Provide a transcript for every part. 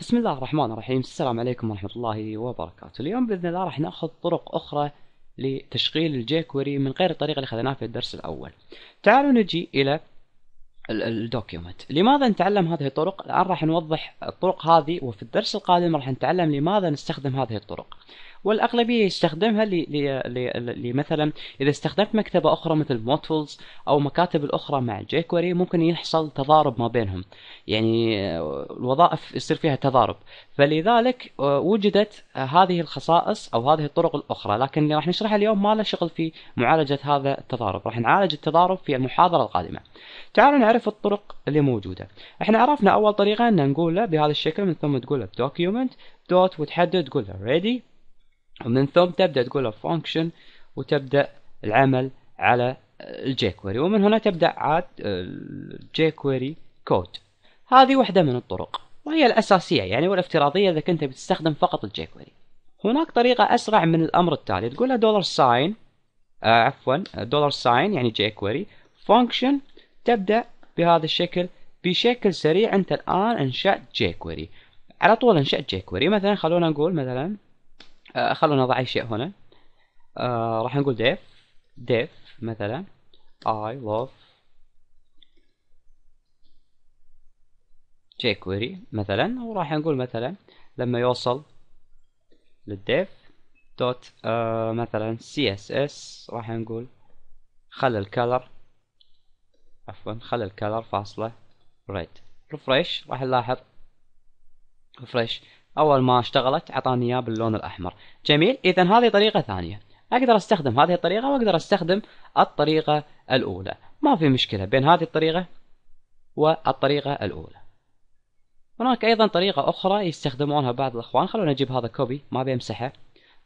بسم الله الرحمن الرحيم. السلام عليكم ورحمة الله وبركاته. اليوم بإذن الله راح نأخذ طرق أخرى لتشغيل ال jQuery من غير الطريقة اللي أخذناها في الدرس الأول. تعالوا نجي إلى ال document. لماذا نتعلم هذه الطرق؟ الآن راح نوضح الطرق هذه وفي الدرس القادم راح نتعلم لماذا نستخدم هذه الطرق. والأغلبية يستخدمها لمثلا إذا استخدمت مكتبة أخرى مثل MooTools أو مكاتب الأخرى مع jQuery ممكن يحصل تضارب ما بينهم. يعني آه، الوظائف يصير فيها تضارب. فلذلك آه، وجدت هذه الخصائص أو هذه الطرق الأخرى. لكن اللي راح نشرحها اليوم ما له شغل في معالجة هذا التضارب. راح نعالج التضارب في المحاضرة القادمة. تعالوا نعرف الطرق اللي موجودة. إحنا عرفنا أول طريقة إن نقول بهذا الشكل من ثم تقول له document دوت وتحدد تقول له ready. ومن ثم تبدأ تقول function وتبدأ العمل على الجيكوري ومن هنا تبدأ عاد الجيكوري كود هذه واحدة من الطرق. وهي الأساسية يعني والافتراضية إذا كنت بتستخدم فقط ال jQuery هناك طريقة أسرع من الأمر التالي. تقول له dollar sign آه عفوا dollar sign يعني jQuery function تبدأ بهذا الشكل بشكل سريع. أنت الآن أنشأت jQuery على طول أنشأت jQuery مثلا خلونا نقول مثلا خلونا نضع أي شيء هنا. آه راح نقول div div مثلا I love jQuery مثلا وراح نقول مثلا لما يوصل لل div dot آه مثلا CSS راح نقول خلى ال color عفوا خلى ال color فاصلة red refresh راح نلاحظ refresh أول ما اشتغلت أعطاني إياه باللون الأحمر. جميل. اذا هذه طريقة ثانية. أقدر أستخدم هذه الطريقة وأقدر أستخدم الطريقة الأولى. ما في مشكلة بين هذه الطريقة والطريقة الأولى. هناك أيضا طريقة أخرى يستخدمونها بعض الإخوان. خلونا نجيب هذا copy. ما بيمسحه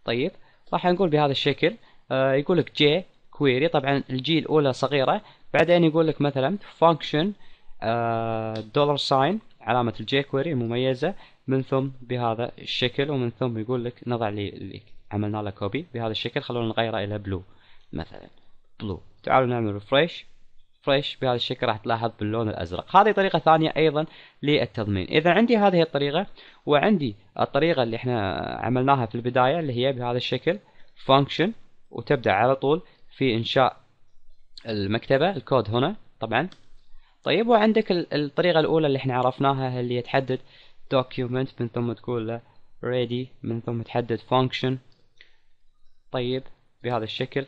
طيب. راح نقول بهذا الشكل. آه يقول لك jQuery طبعا ال j الأولى صغيرة. بعدين يقول لك مثلا function dollar sign علامة ال jQuery المميزه من ثم بهذا الشكل ومن ثم يقول لك نضع لي اللي عملنا له copy بهذا الشكل. خلونا نغيره إلى blue مثلا. blue تعالوا نعمل refresh fresh بهذا الشكل. راح تلاحظ باللون الأزرق. هذه طريقة ثانية أيضا للتضمين. إذا عندي هذه الطريقة وعندي الطريقة اللي إحنا عملناها في البداية اللي هي بهذا الشكل function وتبدأ على طول في إنشاء المكتبة. الكود هنا طبعا. طيب وعندك الطريقة الأولى اللي إحنا عرفناها اللي تحدد document من ثم تقول له ready من ثم تحدد function. طيب بهذا الشكل.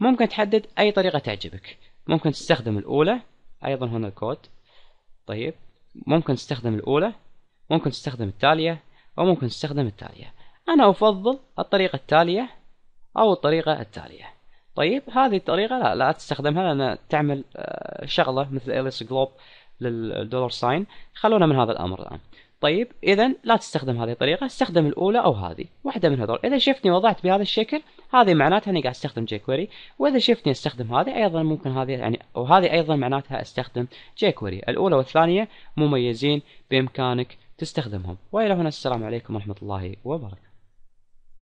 ممكن تحدد أي طريقة تعجبك. ممكن تستخدم الأولى أيضا هنا الكود طيب ممكن تستخدم الأولى ممكن تستخدم التالية أو ممكن تستخدم التالية. أنا أفضل الطريقة التالية أو الطريقة التالية. طيب هذه الطريقة لا لا تستخدمها لأن تعمل آه، شغلة مثل إليس جلوب لل dollar sign. خلونا من هذا الأمر الآن. طيب اذا لا تستخدم هذه الطريقة استخدم الأولى أو هذه. واحدة من هذول. إذا شفتني وضعت بهذا الشكل هذه معناتها أني قاعد أستخدم jQuery وإذا شفتني أستخدم هذه أيضا ممكن هذه يعني وهذه أيضا معناتها أستخدم jQuery الأولى والثانية مميزين بإمكانك تستخدمهم. وإلى هنا السلام عليكم ورحمة الله وبركاته.